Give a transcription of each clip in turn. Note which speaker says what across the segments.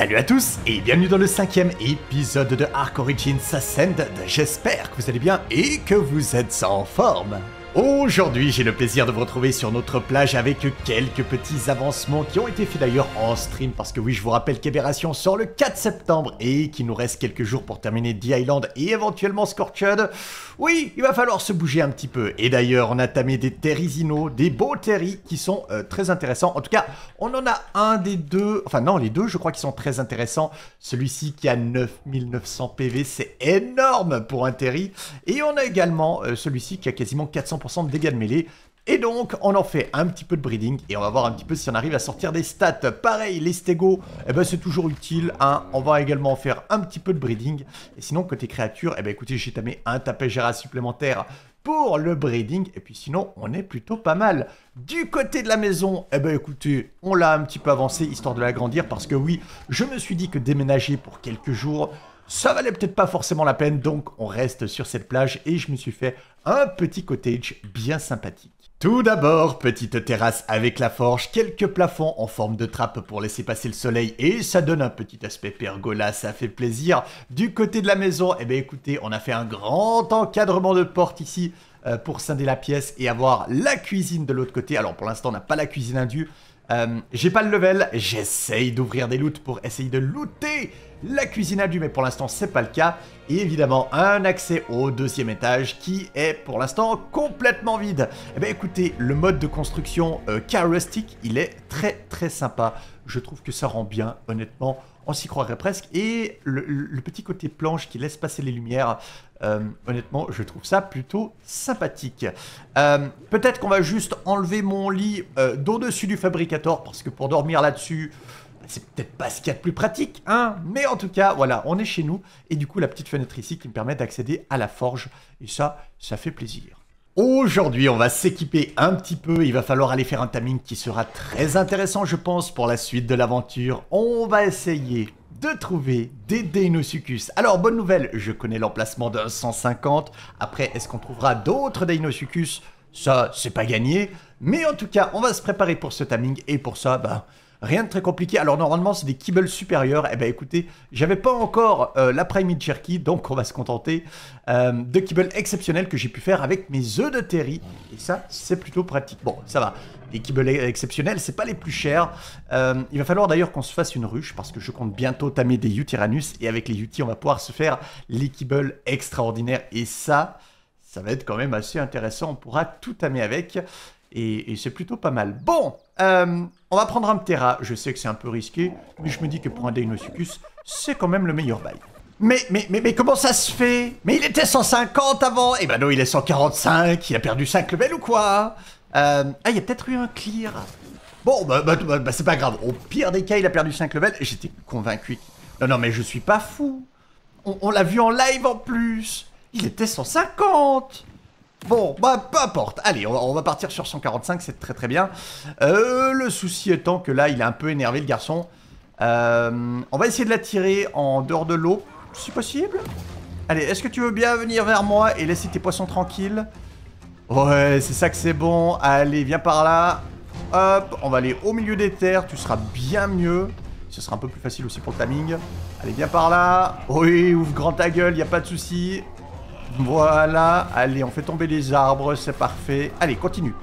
Speaker 1: Salut à tous et bienvenue dans le cinquième épisode de Arc Origins Ascended. J'espère que vous allez bien et que vous êtes en forme. Aujourd'hui, j'ai le plaisir de vous retrouver sur notre plage avec quelques petits avancements qui ont été faits d'ailleurs en stream parce que oui, je vous rappelle qu'Aberration sort le 4 septembre et qu'il nous reste quelques jours pour terminer The Island et éventuellement Scorched. Oui, il va falloir se bouger un petit peu. Et d'ailleurs, on a tamé des Terrizino, des beaux Terry qui sont euh, très intéressants. En tout cas, on en a un des deux, enfin non, les deux, je crois qu'ils sont très intéressants. Celui-ci qui a 9900 PV, c'est énorme pour un Terry. Et on a également euh, celui-ci qui a quasiment 400 de dégâts de mêlée. Et donc, on en fait un petit peu de breeding et on va voir un petit peu si on arrive à sortir des stats. Pareil, les stégo, eh ben, c'est toujours utile. Hein. On va également faire un petit peu de breeding. Et sinon, côté créature, eh ben, écoutez, j'ai tamé un tapégéra supplémentaire pour le breeding. Et puis sinon, on est plutôt pas mal. Du côté de la maison, eh ben écoutez, on l'a un petit peu avancé histoire de l'agrandir parce que oui, je me suis dit que déménager pour quelques jours, ça valait peut-être pas forcément la peine, donc on reste sur cette plage et je me suis fait un petit cottage bien sympathique. Tout d'abord, petite terrasse avec la forge, quelques plafonds en forme de trappe pour laisser passer le soleil et ça donne un petit aspect pergola, ça fait plaisir. Du côté de la maison, eh bien écoutez, on a fait un grand encadrement de porte ici euh, pour scinder la pièce et avoir la cuisine de l'autre côté. Alors pour l'instant, on n'a pas la cuisine indue, euh, j'ai pas le level, j'essaye d'ouvrir des loots pour essayer de looter la cuisine du mais pour l'instant c'est pas le cas. Et évidemment un accès au deuxième étage qui est pour l'instant complètement vide. Eh bien écoutez, le mode de construction euh, car rustic, il est très très sympa. Je trouve que ça rend bien, honnêtement on s'y croirait presque. Et le, petit côté planche qui laisse passer les lumières, euh, honnêtement, je trouve ça plutôt sympathique. Euh, peut-être qu'on va juste enlever mon lit euh, d'au-dessus du fabricator, parce que pour dormir là-dessus, c'est peut-être pas ce qu'il y a de plus pratique, hein Mais en tout cas, voilà, on est chez nous. Et du coup, la petite fenêtre ici qui me permet d'accéder à la forge. Et ça, ça fait plaisir. Aujourd'hui, on va s'équiper un petit peu. Il va falloir aller faire un timing qui sera très intéressant, je pense, pour la suite de l'aventure. On va essayer de trouver des Deinosuchus. Alors, bonne nouvelle, je connais l'emplacement d'un 150. Après, est-ce qu'on trouvera d'autres Deinosuchus? Ça, c'est pas gagné. Mais en tout cas, on va se préparer pour ce timing. Et pour ça, bah, Rien de très compliqué. Alors normalement, c'est des kibbles supérieurs. Eh ben écoutez, j'avais pas encore euh, la Prime Cherky, donc on va se contenter euh, de kibbles exceptionnels que j'ai pu faire avec mes œufs de terry. Et ça, c'est plutôt pratique. Bon, ça va. Les kibbles exceptionnels, c'est pas les plus chers. Euh, il va falloir d'ailleurs qu'on se fasse une ruche parce que je compte bientôt tamer des Utyranus et avec les Uti, on va pouvoir se faire les kibbles extraordinaires. Et ça, ça va être quand même assez intéressant. On pourra tout tamer avec. Et, c'est plutôt pas mal. Bon, euh, on va prendre un Ptera. Je sais que c'est un peu risqué, mais je me dis que pour un Deinosuchus, c'est quand même le meilleur bail. Mais, mais, mais, mais comment ça se fait? Mais il était 150 avant Eh ben non, il est 145, il a perdu 5 levels ou quoi? Ah, il y a peut-être eu un clear. Bon, bah, bah, bah, bah, c'est pas grave. Au pire des cas, il a perdu 5 levels. J'étais convaincu. Non, non, mais je suis pas fou. On, on l'a vu en live en plus. Il était 150 Bon, bah peu importe. Allez, on va, partir sur 145, c'est très très bien. Euh, le souci étant que là, il est un peu énervé le garçon. Euh, on va essayer de l'attirer en dehors de l'eau, si possible. Allez, est-ce que tu veux bien venir vers moi et laisser tes poissons tranquilles? Ouais, c'est ça que c'est bon. Allez, viens par là. Hop, on va aller au milieu des terres, tu seras bien mieux. Ce sera un peu plus facile aussi pour le timing. Allez, viens par là. Oui, ouvre grand ta gueule, y a pas de souci. Voilà, allez, on fait tomber les arbres, c'est parfait. Allez, continue.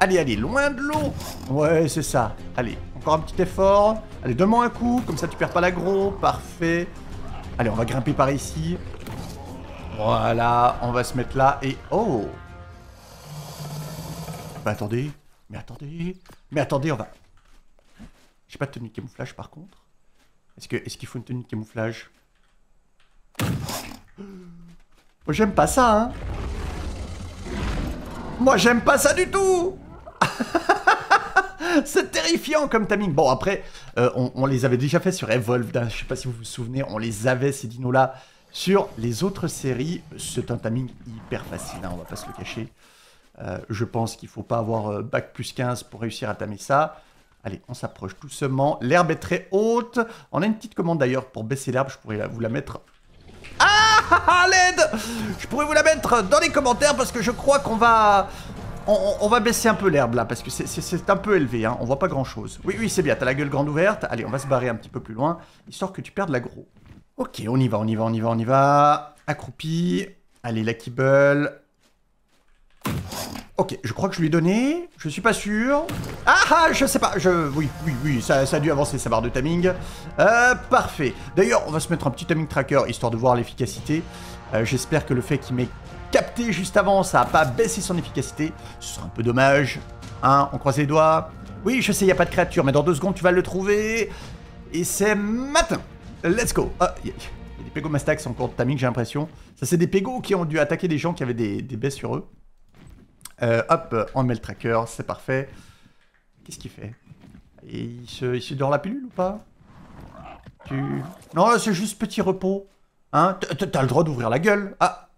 Speaker 1: Allez, allez, loin de l'eau. Ouais, c'est ça. Allez, encore un petit effort. Allez, donne-moi un coup, comme ça tu perds pas l'agro. Parfait. Allez, on va grimper par ici. Voilà, on va se mettre là et... Oh Bah attendez, mais attendez, mais attendez, on va... J'ai pas de tenue de camouflage par contre. Est-ce qu'il est qu'il faut une tenue de camouflage? Moi, j'aime pas ça, hein. Moi, j'aime pas ça du tout C'est terrifiant comme timing. Bon, après, euh, on, les avait déjà fait sur Evolved. Hein. Je sais pas si vous vous souvenez, on les avait, ces dinos-là, sur les autres séries. C'est un timing hyper facile, hein, on va pas se le cacher. Euh, je pense qu'il faut pas avoir euh, bac plus 15 pour réussir à tamer ça. Allez, on s'approche doucement. L'herbe est très haute. On a une petite commande d'ailleurs pour baisser l'herbe. Je pourrais vous la mettre ah, l'aide Je pourrais vous la mettre dans les commentaires parce que je crois qu'on va... on, va baisser un peu l'herbe là, parce que c'est un peu élevé, hein. on voit pas grand chose. Oui, oui, c'est bien, t'as la gueule grande ouverte. Allez, on va se barrer un petit peu plus loin, histoire que tu perdes l'agro. Ok, on y va, on y va, on y va, on y va. Accroupi. Allez, la kibble. Ok, je crois que je lui ai donné. Je suis pas sûr. Ah ah, je sais pas. Je, oui, oui, oui, ça, a dû avancer sa barre de timing. Euh, parfait. D'ailleurs, on va se mettre un petit timing tracker histoire de voir l'efficacité. Euh, j'espère que le fait qu'il m'ait capté juste avant, ça a pas baissé son efficacité. Ce serait un peu dommage. Hein, on croise les doigts. Oui, je sais, il n'y a pas de créature, mais dans deux secondes, tu vas le trouver. Et c'est matin. Let's go. Ah, y, a des pégomastax en cours de timing, j'ai l'impression. Ça, c'est des pégos qui ont dû attaquer des gens qui avaient des, des sur eux. Euh, hop, on met le tracker, c'est parfait. Qu'est-ce qu'il fait? Et il se, il se dort la pilule ou pas? Tu... Non, c'est juste petit repos. Hein T'as le droit d'ouvrir la gueule. Ah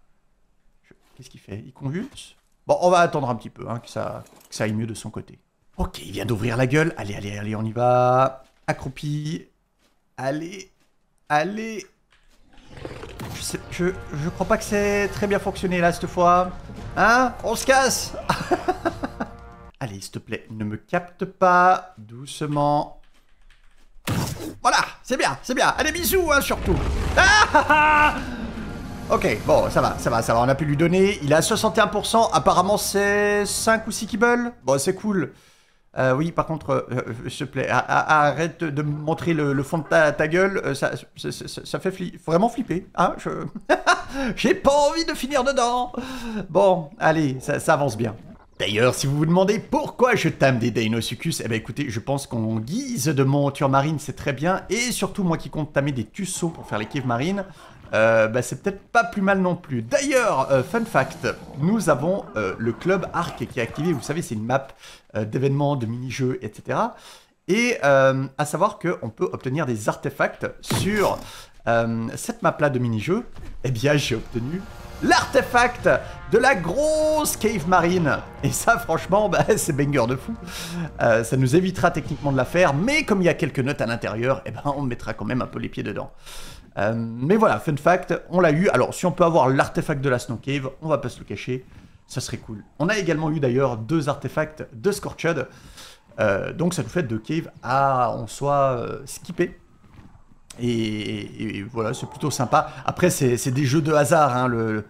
Speaker 1: Qu'est-ce qu'il fait? Il convulse? Bon, on va attendre un petit peu, hein, que, ça, que ça aille mieux de son côté. Ok, il vient d'ouvrir la gueule. Allez, allez, allez, on y va. Accroupi. Allez, allez. Je, sais, je, je crois pas que c'est très bien fonctionné là cette fois. Hein On se casse Allez, s'il te plaît, ne me capte pas. Doucement. Voilà, c'est bien, c'est bien. Allez, bisous, hein, surtout. Ah ok, bon, ça va, ça va, ça va. On a pu lui donner. Il à 61%. Apparemment, c'est 5 ou 6 kibbles. Bon, c'est cool. Euh, oui, par contre, euh, euh, s'il te plaît, arrête de me montrer le, fond de ta, gueule. Ça, fait vraiment flipper. Hein. J'ai pas envie de finir dedans. Bon, allez, ça, avance bien. D'ailleurs, si vous vous demandez pourquoi je tame des Deinosuchus, eh ben écoutez, je pense qu'en guise de monture marine, c'est très bien. Et surtout, moi qui compte tamer des tussauds pour faire les caves marines, euh, bah, c'est peut-être pas plus mal non plus. D'ailleurs, euh, fun fact, nous avons euh, le club Arc qui est activé. Vous savez, c'est une map d'événements, de mini-jeux, etc. Et à savoir qu'on peut obtenir des artefacts sur cette map-là de mini-jeux. Eh bien, j'ai obtenu l'artefact de la grosse cave marine. Et ça, franchement, bah, c'est banger de fou. ça nous évitera techniquement de la faire, mais comme il y a quelques notes à l'intérieur, eh ben, on mettra quand même un peu les pieds dedans. Euh, mais voilà, fun fact, on l'a eu. Alors, si on peut avoir l'artefact de la Snow Cave, on va pas se le cacher. Ça serait cool. On a également eu d'ailleurs deux artefacts de Scorched. Euh, donc ça nous fait deux caves à en soi euh, skipper. Et, voilà, c'est plutôt sympa. Après, c'est des jeux de hasard, hein, le,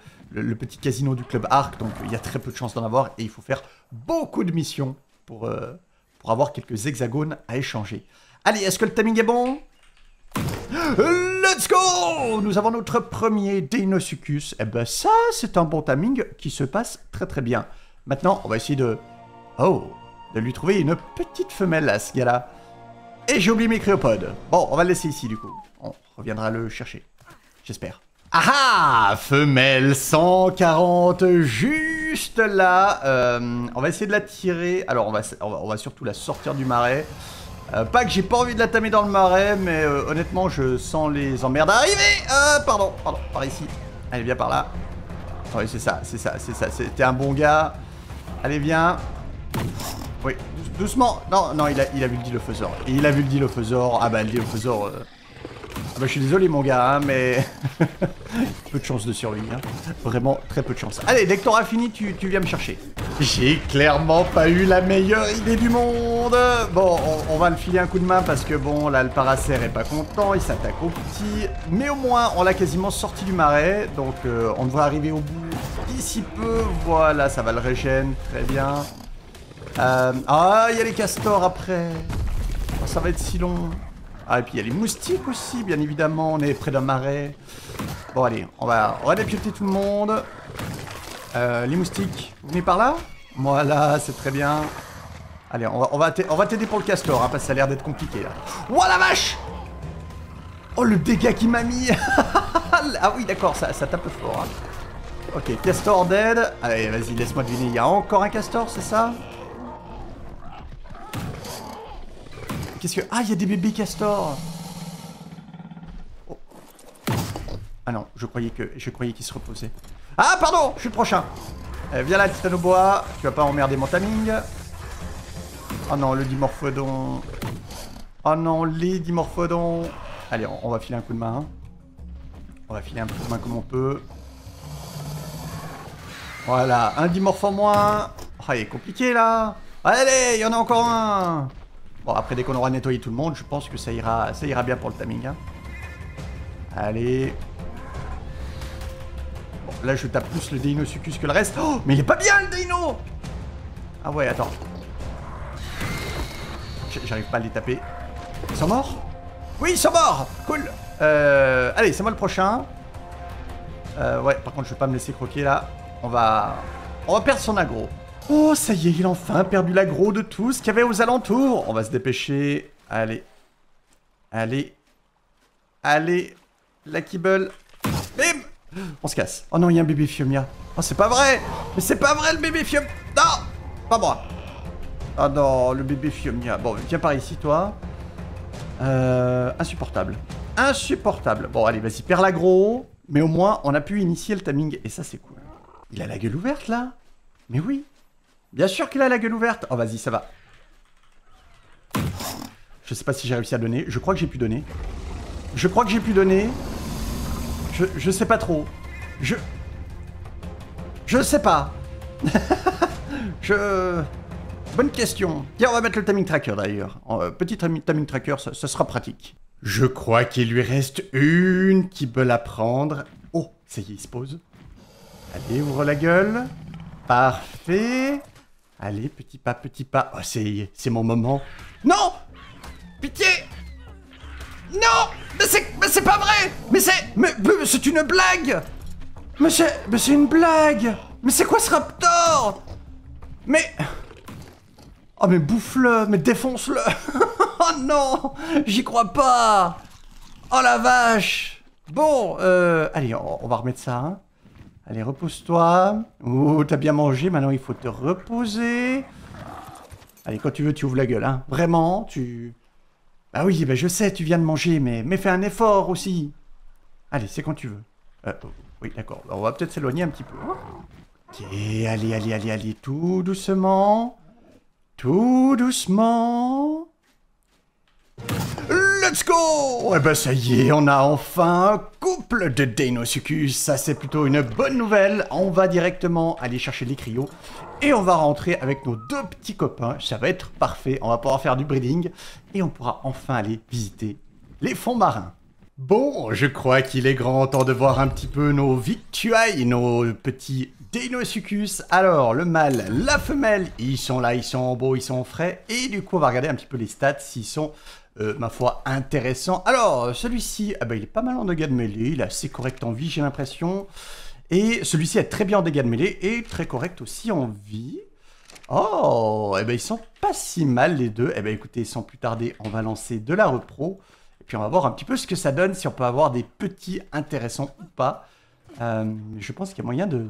Speaker 1: petit casino du club Arc, donc il y a très peu de chances d'en avoir et il faut faire beaucoup de missions pour, pour avoir quelques hexagones à échanger. Allez, est-ce que le timing est bon? Let's go Nous avons notre premier Deinosuchus. Et eh ben ça, c'est un bon timing qui se passe très très bien. Maintenant, on va essayer de... Oh De lui trouver une petite femelle à ce gars-là. Et j'ai oublié mes cryopodes. Bon, on va le laisser ici du coup. On reviendra le chercher. J'espère. Ah Femelle 140, juste là. Euh, on va essayer de la tirer. Alors, on va, on va surtout la sortir du marais. Euh, pas que j'ai pas envie de la tamer dans le marais, mais euh, honnêtement, je sens les emmerdes arriver. Euh, pardon, pardon, par ici. Allez, viens par là. Oui, c'est ça, c'est ça, c'est ça. C'était un bon gars. Allez, viens. Oui, doucement. Non, non, il a, il a vu le dilophosaure. Il a vu le dilophosaure. Ah bah, le dilophosaure... Ah bah, je suis désolé mon gars, hein, mais peu de chance de survie. Hein. Vraiment très peu de chance. Allez, dès que t'auras fini, tu, viens me chercher. J'ai clairement pas eu la meilleure idée du monde. Bon, on, va le filer un coup de main parce que bon, là, le paracère est pas content, il s'attaque au petit. Mais au moins, on l'a quasiment sorti du marais, donc euh, on devrait arriver au bout d'ici peu. Voilà, ça va le régène, très bien. Euh, ah, il y a les castors après. Oh, ça va être si long. Ah, et puis il y a les moustiques aussi, bien évidemment. On est près d'un marais. Bon, allez, on va, on tout le monde. Euh, les moustiques, vous venez par là? Voilà, c'est très bien. Allez, on va, on va t'aider pour le castor, hein, parce que ça a l'air d'être compliqué, là. Oh, la vache Oh, le dégât qu'il m'a mis Ah oui, d'accord, ça, ça tape fort. Hein. Ok, castor dead. Allez, vas-y, laisse-moi deviner. Il y a encore un castor, c'est ça? Ah, il y a des bébés castors oh. Ah non, je croyais que je croyais qu'il se reposait. Ah, pardon Je suis le prochain eh, Viens là, Titanoboa. Tu vas pas emmerder mon timing. Oh non, le dimorphodon. Oh non, les dimorphodons. Allez, on, va filer un coup de main. On va filer un coup de main comme on peut. Voilà, un dimorph en moins. Oh, il est compliqué là Allez, il y en a encore un Bon, après, dès qu'on aura nettoyé tout le monde, je pense que ça ira, ça ira bien pour le timing. Hein. Allez. Bon, là, je tape plus le Deinosuchus que le reste. Oh, mais il est pas bien, le Deino Ah ouais, attends. J'arrive pas à les taper. Ils sont morts? Oui, ils sont morts Cool euh, Allez, c'est moi le prochain. Euh, ouais, par contre, je vais pas me laisser croquer, là. On va... On va perdre son aggro. Oh, ça y est, il a enfin perdu l'agro de tout ce qu'il y avait aux alentours. On va se dépêcher. Allez. Allez. Allez. La kibble. Bim On se casse. Oh non, il y a un bébé Fiumia. Oh, c'est pas vrai Mais c'est pas vrai, le bébé Fium... Non Pas moi. Oh non, le bébé Fiumia. Bon, viens par ici, toi. Euh, insupportable. Insupportable. Bon, allez, vas-y, perds l'agro. Mais au moins, on a pu initier le timing. Et ça, c'est cool. Il a la gueule ouverte, là Mais oui Bien sûr qu'il a la gueule ouverte. Oh, vas-y, ça va. Je sais pas si j'ai réussi à donner. Je crois que j'ai pu donner. Je crois que j'ai pu donner. Je, je sais pas trop. Je... Je sais pas. je... Bonne question. Tiens, on va mettre le timing tracker d'ailleurs. Euh, petit timing tracker, ça, sera pratique. Je crois qu'il lui reste une qui peut la prendre. Oh, ça y est, il se pose. Allez, ouvre la gueule. Parfait. Allez, petit pas, petit pas. Oh, c'est, mon moment. Non! Pitié! Non! Mais c'est, mais c'est pas vrai! Mais c'est, mais, c'est une blague! Mais c'est, mais c'est une blague! Mais c'est quoi ce raptor! Mais... Oh mais bouffe-le, mais défonce-le Oh non! J'y crois pas! Oh la vache! Bon, euh, allez, on, va remettre ça. Hein. Allez, repose-toi. Oh, t'as bien mangé, maintenant il faut te reposer. Allez, quand tu veux, tu ouvres la gueule, hein. Vraiment, tu... Bah oui, bah je sais, tu viens de manger, mais, fais un effort aussi. Allez, c'est quand tu veux. Euh, oui, d'accord. On va peut-être s'éloigner un petit peu. Ok, allez, allez, allez, allez, tout doucement. Tout doucement. Let's go Eh ben ça y est, on a enfin un couple de Deinosuchus. Ça c'est plutôt une bonne nouvelle. On va directement aller chercher les cryos. Et on va rentrer avec nos deux petits copains. Ça va être parfait. On va pouvoir faire du breeding. Et on pourra enfin aller visiter les fonds marins. Bon, je crois qu'il est grand temps de voir un petit peu nos victuailles, nos petits Deinosuchus. Alors, le mâle, la femelle, ils sont là, ils sont beaux, ils sont frais. Et du coup, on va regarder un petit peu les stats s'ils sont euh, ma foi, intéressant. Alors, celui-ci, ah bah, il est pas mal en dégâts de mêlée, il est assez correct en vie, j'ai l'impression. Et celui-ci est très bien en dégâts de mêlée et très correct aussi en vie. Oh, eh ben ils sont pas si mal les deux. Eh ben écoutez, sans plus tarder, on va lancer de la repro. Et puis on va voir un petit peu ce que ça donne, si on peut avoir des petits intéressants ou pas. Euh, je pense qu'il y a moyen de,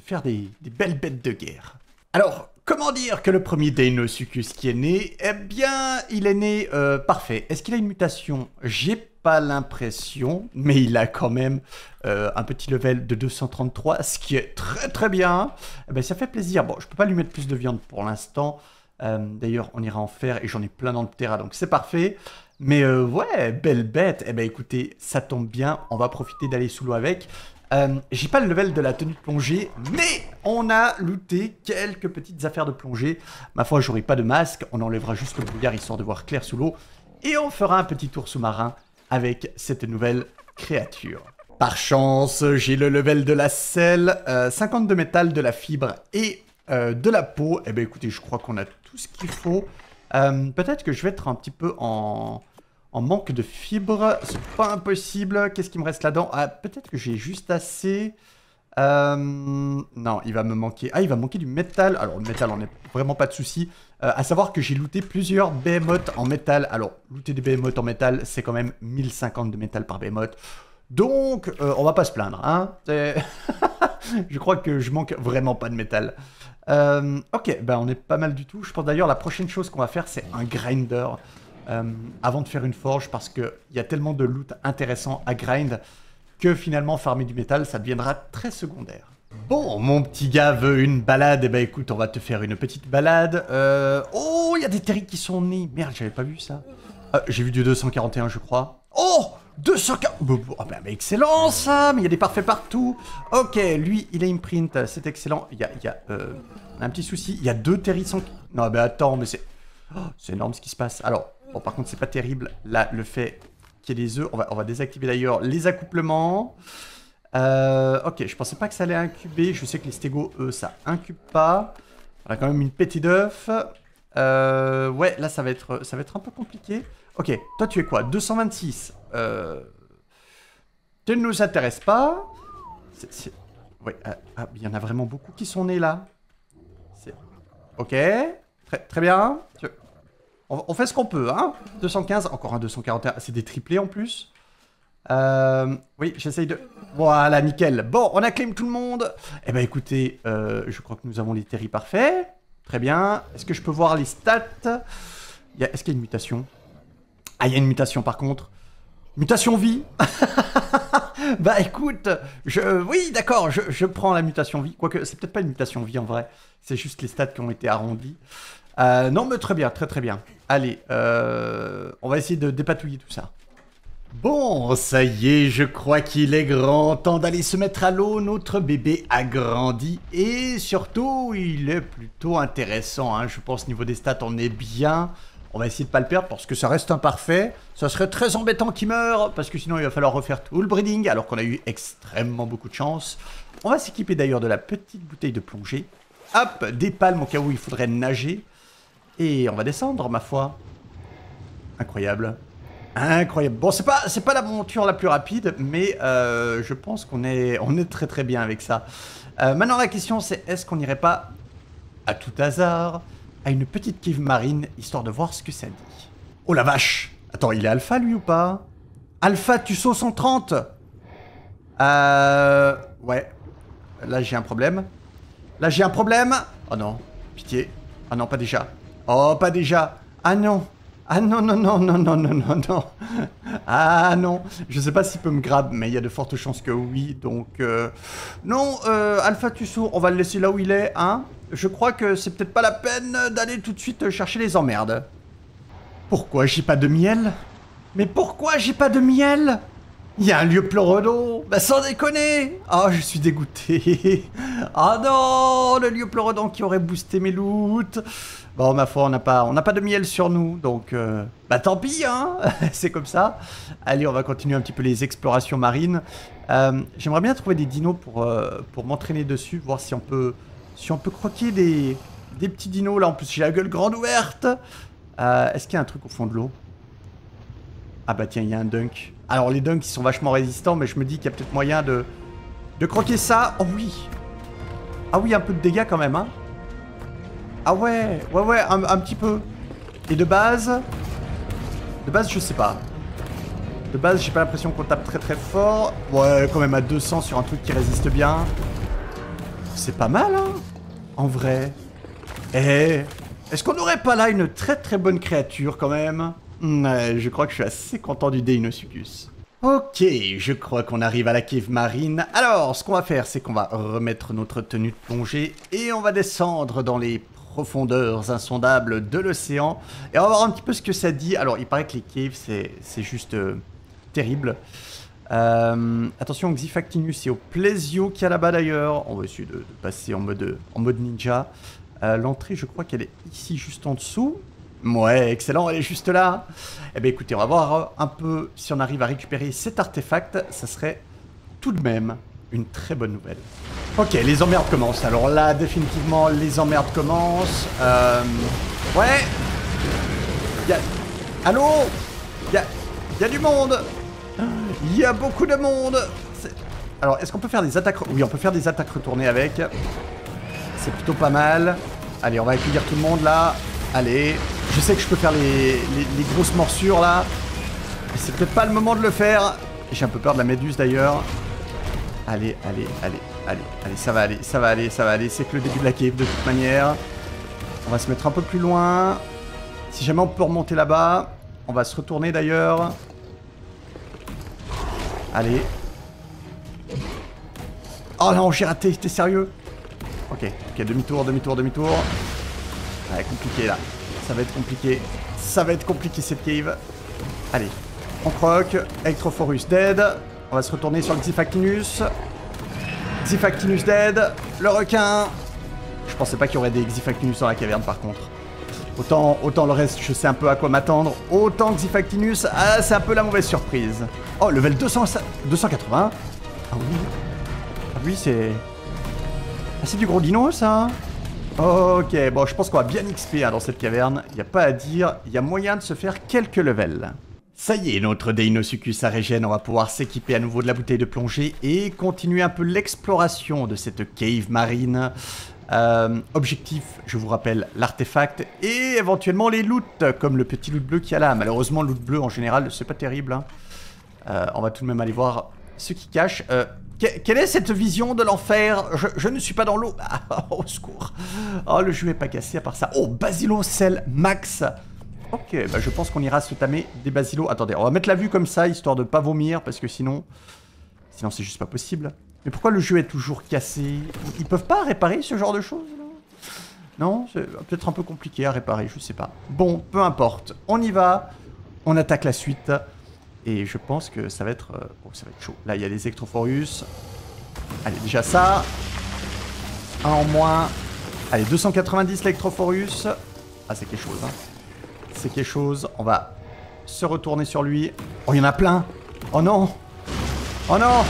Speaker 1: faire des belles bêtes de guerre. Alors, Comment dire que le premier Deinosuchus qui est né, eh bien, il est né euh, parfait. Est-ce qu'il a une mutation? J'ai pas l'impression, mais il a quand même euh, un petit level de 233, ce qui est très très bien. Eh ben, ça fait plaisir. Bon, je peux pas lui mettre plus de viande pour l'instant. Euh, d'ailleurs, on ira en faire et j'en ai plein dans le terrain, donc c'est parfait. Mais ouais, belle bête. Eh ben écoutez, ça tombe bien. On va profiter d'aller sous l'eau avec. Euh, j'ai pas le level de la tenue de plongée, mais on a looté quelques petites affaires de plongée. Ma foi, j'aurai pas de masque, on enlèvera juste le brouillard histoire de voir clair sous l'eau. Et on fera un petit tour sous-marin avec cette nouvelle créature. Par chance, j'ai le level de la selle, 50 de métal, de la fibre et euh, de la peau. Eh ben écoutez, je crois qu'on a tout ce qu'il faut. Euh, peut-être que je vais être un petit peu en en manque de fibres. C'est pas impossible. Qu'est-ce qui me reste là-dedans? Ah, peut-être que j'ai juste assez... Euh, non, il va me manquer... Ah, il va manquer du métal. Alors, le métal, on est vraiment pas de souci. Euh, à savoir que j'ai looté plusieurs behemoths en métal. Alors, looter des behemoths en métal, c'est quand même 1050 de métal par behemoth. Donc, euh, on va pas se plaindre, hein. je crois que je manque vraiment pas de métal. ok, ben on est pas mal du tout. Je pense d'ailleurs la prochaine chose qu'on va faire, c'est un grinder. Euh, avant de faire une forge parce qu'il y a tellement de loot intéressant à grind que finalement farmer du métal ça deviendra très secondaire. Bon, mon petit gars veut une balade, et eh ben écoute, on va te faire une petite balade. Euh... Oh, il y a des terrils qui sont nés. Merde, j'avais pas vu ça. Euh, j'ai vu du 241, je crois. Oh 240 Ah bah, mais excellent ça Mais il y a des parfaits partout Ok, lui, il a imprint, c'est excellent. Il y a, y a un petit souci, il y a deux terrissants... Non mais attends, mais c'est... Oh, c'est énorme ce qui se passe. Alors, bon par contre c'est pas terrible, là, le fait qu'il y ait des œufs, on va, on va désactiver d'ailleurs les accouplements. Euh, ok, je pensais pas que ça allait incuber, je sais que les stégos, eux, ça incube pas. On a quand même une petite d'œuf. Euh, ouais, là ça va, être, ça un peu compliqué. Ok, toi tu es quoi? 226. Euh... Tu ne nous intéresse pas. Ouais, ah, ah, il y en a vraiment beaucoup qui sont nés là. Ok, très, très bien. On, fait ce qu'on peut, hein 215, encore un 241, c'est des triplés en plus. Euh, oui, j'essaye de... Voilà, nickel. Bon, on acclame tout le monde. Eh ben écoutez, euh, je crois que nous avons les terris parfaits. Très bien. Est-ce que je peux voir les stats? Est-ce qu'il y a une mutation? Ah, il y a une mutation par contre. Mutation vie Bah écoute, je... oui d'accord, je, prends la mutation vie. Quoique, c'est peut-être pas une mutation vie en vrai. C'est juste les stats qui ont été arrondis. Euh, non mais très bien, très très bien. Allez, euh, on va essayer de dépatouiller tout ça. Bon, ça y est, je crois qu'il est grand temps d'aller se mettre à l'eau. Notre bébé a grandi et surtout, il est plutôt intéressant. Hein. Je pense niveau des stats, on est bien. On va essayer de pas le perdre parce que ça reste imparfait. Ça serait très embêtant qu'il meure parce que sinon il va falloir refaire tout le breeding alors qu'on a eu extrêmement beaucoup de chance. On va s'équiper d'ailleurs de la petite bouteille de plongée. Hop, des palmes au cas où il faudrait nager. Et on va descendre, ma foi. Incroyable. Incroyable. Bon, c'est pas, pas l'aventure la plus rapide, mais euh, je pense qu'on est, très très bien avec ça. Euh, maintenant, la question, c'est est-ce qu'on n'irait pas, à tout hasard, à une petite cave marine, histoire de voir ce que ça dit? Oh la vache Attends, il est alpha, lui, ou pas? Alpha Tusso 130 Euh... Ouais. Là, j'ai un problème. Là, j'ai un problème Oh non, pitié. Ah non, pas déjà. Oh, pas déjà. Ah non ah non, non, non, non, non, non, non, non. Ah non. Je sais pas s'il peut me grab, mais il y a de fortes chances que oui. Donc, euh... non, euh, Alpha Tusso, on va le laisser là où il est, hein. Je crois que c'est peut-être pas la peine d'aller tout de suite chercher les emmerdes. Pourquoi j'ai pas de miel? Mais pourquoi j'ai pas de miel? Il y a un lieu pleurodon Bah sans déconner Oh, je suis dégoûté Ah non Le lieu pleurodon qui aurait boosté mes loots Bon, ma foi, on n'a pas, on pas de miel sur nous, donc... Euh, bah tant pis, hein C'est comme ça. Allez, on va continuer un petit peu les explorations marines. Euh, j'aimerais bien trouver des dinos pour, euh, pour m'entraîner dessus, voir si on peut, si on peut croquer des, des petits dinos. Là, en plus, j'ai la gueule grande ouverte Est-ce qu'il y a un truc au fond de l'eau? Ah bah tiens, il y a un dunk. Alors les dunks ils sont vachement résistants, mais je me dis qu'il y a peut-être moyen de, de croquer ça. Oh oui Ah oui, un peu de dégâts quand même, hein Ah ouais, ouais, ouais, un, petit peu. Et de base De base, je sais pas. De base, j'ai pas l'impression qu'on tape très très fort. Ouais, quand même à 200 sur un truc qui résiste bien. C'est pas mal, hein En vrai. Eh Est-ce qu'on aurait pas là une très très bonne créature quand même? Ouais, je crois que je suis assez content du Deinosuchus. Ok, je crois qu'on arrive à la cave marine. Alors, ce qu'on va faire, c'est qu'on va remettre notre tenue de plongée et on va descendre dans les profondeurs insondables de l'océan. Et on va voir un petit peu ce que ça dit. Alors, il paraît que les caves, c'est juste euh, terrible. Euh, attention, Xifactinus et au Plesio qui a là-bas d'ailleurs. On va essayer de, passer en mode, en mode ninja. Euh, l'entrée, je crois qu'elle est ici, juste en dessous. Ouais, excellent, elle est juste là. Eh bien écoutez, on va voir un peu si on arrive à récupérer cet artefact. Ça serait tout de même une très bonne nouvelle. Ok, les emmerdes commencent. Alors là, définitivement, les emmerdes commencent. Euh... Ouais y a... Allô? Il y a... y a du monde Il y a beaucoup de monde Alors, est-ce qu'on peut faire des attaques... Oui, on peut faire des attaques retournées avec. C'est plutôt pas mal. Allez, on va accueillir tout le monde là. Allez, je sais que je peux faire les, grosses morsures là. Mais c'est peut-être pas le moment de le faire. J'ai un peu peur de la méduse d'ailleurs. Allez, allez, allez, allez, allez, ça va aller, ça va aller, ça va aller. C'est que le début de la cave de toute manière. On va se mettre un peu plus loin. Si jamais on peut remonter là-bas, on va se retourner d'ailleurs. Allez. Oh non, j'ai raté, t'es sérieux? Ok, ok, demi-tour, demi-tour, demi-tour. Ouais, compliqué là. Ça va être compliqué. Ça va être compliqué cette cave. Allez. On croque. Electrophorus dead. On va se retourner sur le Xifactinus. Xifactinus dead. Le requin. Je pensais pas qu'il y aurait des Xifactinus dans la caverne par contre. Autant, autant le reste, je sais un peu à quoi m'attendre. Autant Xifactinus, ah, c'est un peu la mauvaise surprise. Oh, level 200, 280. Ah oui. Ah oui, c'est... Ah, c'est du gros dino, ça Ok, bon, je pense qu'on va bien XP hein, dans cette caverne. Il a pas à dire, il y a moyen de se faire quelques levels. Ça y est, notre Deinosuchus à régène, on va pouvoir s'équiper à nouveau de la bouteille de plongée et continuer un peu l'exploration de cette cave marine. Euh, objectif, je vous rappelle, l'artefact et éventuellement les loots, comme le petit loot bleu qu'il y a là. Malheureusement, le loot bleu en général, c'est pas terrible. Hein. Euh, on va tout de même aller voir ce qui cache. Euh, quelle est cette vision de l'enfer? Je, ne suis pas dans l'eau. Ah, au secours. Oh, le jeu est pas cassé à part ça. Oh, Basilocell Max. Ok, bah je pense qu'on ira se tamer des basilos. Attendez, on va mettre la vue comme ça, histoire de pas vomir, parce que sinon... Sinon, c'est juste pas possible. Mais pourquoi le jeu est toujours cassé? Ils peuvent pas réparer ce genre de choses Non? C'est peut-être un peu compliqué à réparer, je sais pas. Bon, peu importe. On y va. On attaque la suite. Et je pense que ça va être... Euh, oh, ça va être chaud. Là, il y a des Ectrophorus. Allez, déjà ça. Un en moins. Allez, 290 l'Ectrophorus. Ah, c'est quelque chose, hein. C'est quelque chose. On va se retourner sur lui. Oh, il y en a plein. Oh non. Oh non.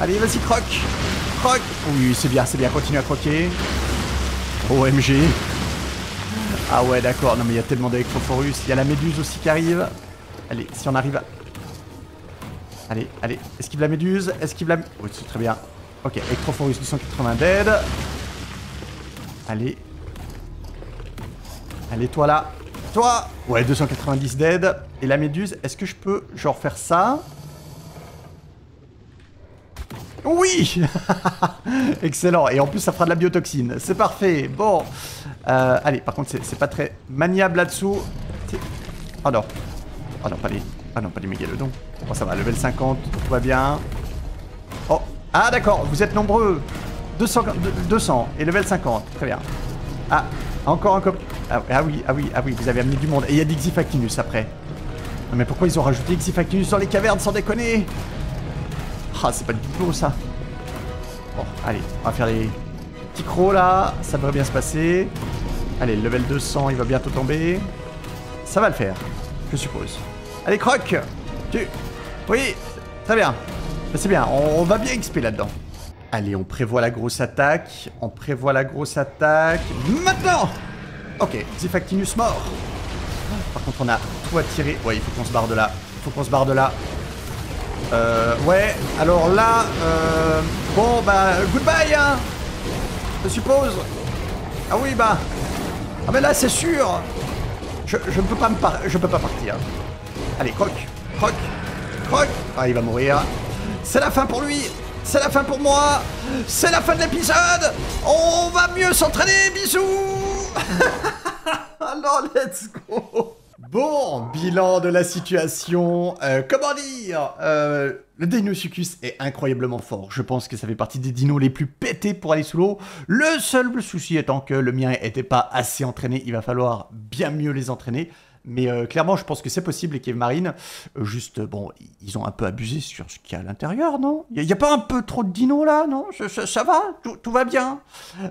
Speaker 1: Allez, vas-y, croque. Croque. Oui, c'est bien, c'est bien. Continue à croquer. OMG. Ah ouais, d'accord. Non, mais il y a tellement d'Ectrophorus. Il y a la méduse aussi qui arrive. Allez, si on arrive à Allez, allez. Esquive la méduse. Esquive la... Oui, c'est très bien. Ok, Electrophorus 280 dead. Allez. Allez, toi là. Toi Ouais, 290 dead. Et la méduse, est-ce que je peux, genre, faire ça? Oui Excellent. Et en plus, ça fera de la biotoxine. C'est parfait. Bon. Euh, allez, par contre, c'est pas très maniable là-dessous. Oh non. Oh non, pas les... Ah non, pas les mégalodons. Bon, ça va, level 50, tout va bien. Oh, ah d'accord, vous êtes nombreux. 200, 200 et level 50, très bien. Ah, encore un cop... Ah, ah, oui, ah oui, ah oui, vous avez amené du monde. Et il y a des Xifactinus après. Non mais pourquoi ils ont rajouté Xifactinus dans les cavernes sans déconner? Ah, c'est pas du tout ça. Bon, allez, on va faire les petits crocs là. Ça devrait bien se passer. Allez, level 200, il va bientôt tomber. Ça va le faire, je suppose. Allez, croque Tu... Oui, très bien. C'est bien, on, va bien XP là-dedans. Allez, on prévoit la grosse attaque. On prévoit la grosse attaque. Maintenant Ok, Zifactinus mort. Par contre, on a tout à tirer. Ouais, il faut qu'on se barre de là. Il faut qu'on se barre de là. Euh, ouais, alors là, euh, bon, bah, goodbye, hein, je suppose. Ah oui, bah, ah mais là, c'est sûr, je, je ne peux pas me je peux pas partir. Allez, croque, croque, croque. Ah, il va mourir. C'est la fin pour lui. C'est la fin pour moi. C'est la fin de l'épisode. On va mieux s'entraîner. Bisous. Alors, let's go. Bon, bilan de la situation. Euh, comment dire? Euh, Le Deinosuchus est incroyablement fort. Je pense que ça fait partie des dinos les plus pétés pour aller sous l'eau. Le seul souci étant que le mien était pas assez entraîné. Il va falloir bien mieux les entraîner. Mais euh, clairement, je pense que c'est possible, les caves marines. Euh, juste, bon, ils ont un peu abusé sur ce qu'il y a à l'intérieur, non? Il n'y a, pas un peu trop de dinos là, non? Ça, va? Tout, va bien?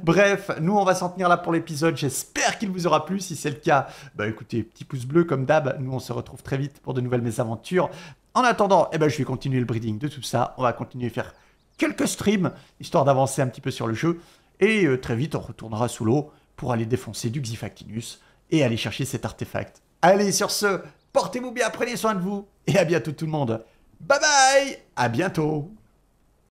Speaker 1: Bref, nous, on va s'en tenir là pour l'épisode. J'espère qu'il vous aura plu. Si c'est le cas, bah écoutez, petit pouce bleu comme d'hab. Nous, on se retrouve très vite pour de nouvelles mésaventures. En attendant, eh ben, je vais continuer le breeding de tout ça. On va continuer à faire quelques streams, histoire d'avancer un petit peu sur le jeu. Et euh, très vite, on retournera sous l'eau pour aller défoncer du Xifactinus et aller chercher cet artefact. Allez, sur ce, portez-vous bien, prenez soin de vous, et à bientôt tout le monde. Bye bye À bientôt